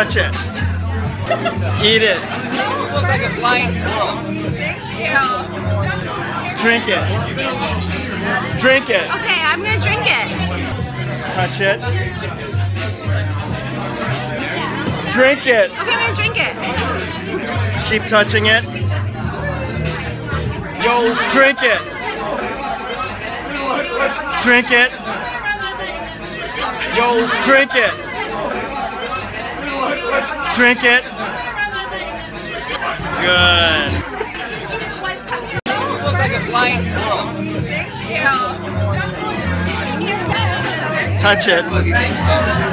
Touch it. Eat it. You look like a flying squirrel. Thank you. Drink it. Drink it. Okay, I'm gonna drink it. Touch it. Drink it. Okay, I'm gonna drink it. Keep touching it. Yo, drink it. Drink it. Yo, drink it. Drink it. Good. You look like a flying squirrel. Thank you. Touch it.